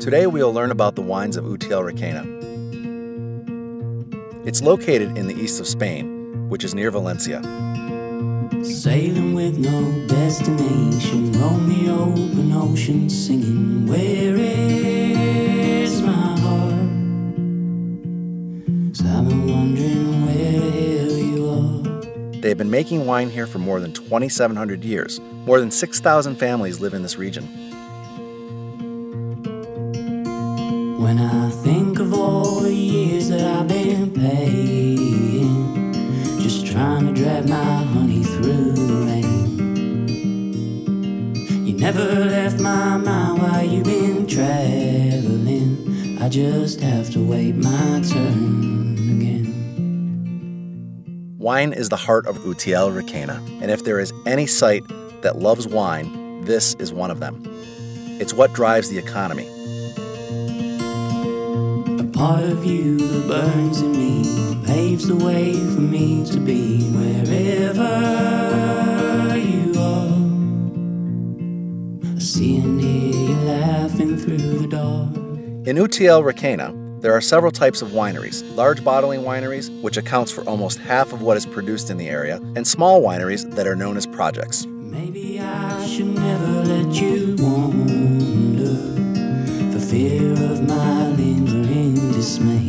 Today we'll learn about the wines of Utiel Requena. It's located in the east of Spain, which is near Valencia. Sailing with no destination, roam the open ocean, singing, Where is my heart? So I've been wondering where you are. They've been making wine here for more than 2,700 years. More than 6,000 families live in this region. When I think of all the years that I've been paying, just trying to drag my honey through the rain. You never left my mind while you've been traveling. I just have to wait my turn again. Wine is the heart of Utiel Requena, and if there is any site that loves wine, this is one of them. It's what drives the economy part of you that burns in me paves the way for me to be wherever you are. I see and hear you laughing through the dark. In Utiel Requena, there are several types of wineries large bottling wineries, which accounts for almost half of what is produced in the area, and small wineries that are known as projects. Maybe I should never let you wander lingering dismay.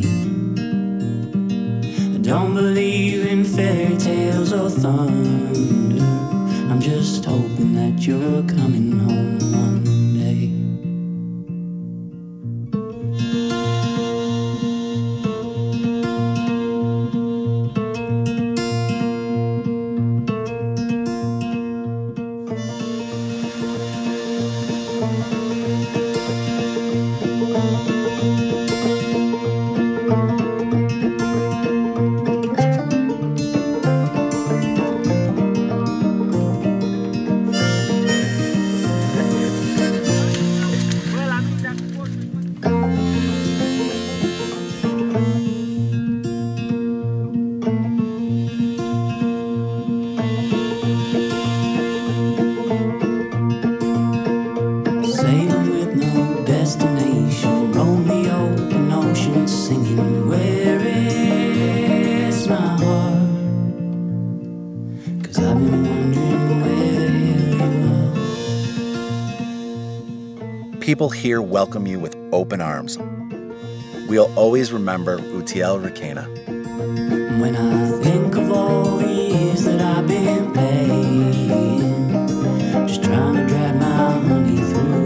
I don't believe in fairy tales or thunder. I'm just hoping that you're coming People here welcome you with open arms. We'll always remember Utiel Requena. When I think of all the years that I've been paying, just trying to drag my honey through.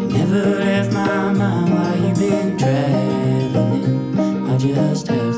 You never left my mind while you've been traveling. I just have